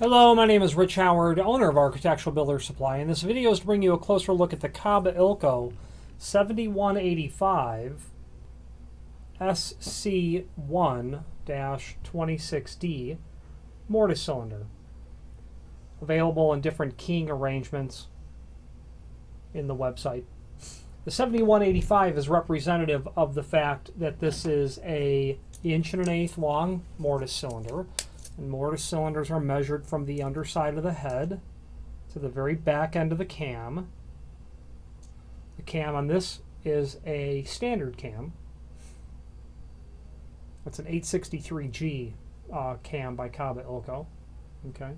Hello, my name is Rich Howard, owner of Architectural Builder Supply, and this video is to bring you a closer look at the Kaba Ilco 7185 SC1-26D mortise cylinder. Available in different keying arrangements in the website. The 7185 is representative of the fact that this is a inch and an eighth long mortise cylinder. And mortise cylinders are measured from the underside of the head to the very back end of the cam. The cam on this is a standard cam. That's an 863G uh, cam by Kaba Ilco. Okay.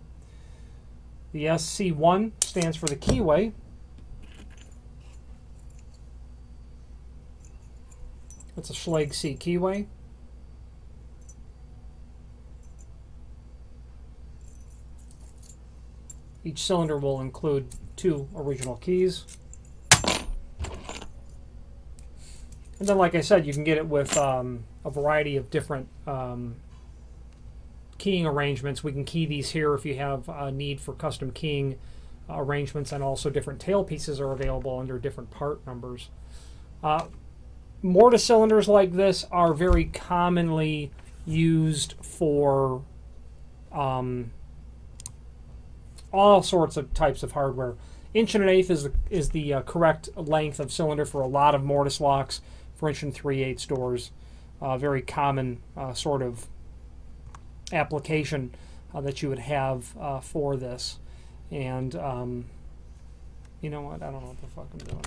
The SC1 stands for the keyway, It's a Schlage C keyway. Each cylinder will include two original keys. And then, like I said, you can get it with um, a variety of different um, keying arrangements. We can key these here if you have a need for custom keying arrangements, and also different tail pieces are available under different part numbers. Uh, mortise cylinders like this are very commonly used for um, all sorts of types of hardware. Inch and an eighth is the, is the uh, correct length of cylinder for a lot of mortise locks for inch and three eighths doors. Uh, very common uh, sort of application uh, that you would have uh, for this. And um, you know what? I don't know what the fuck I'm doing.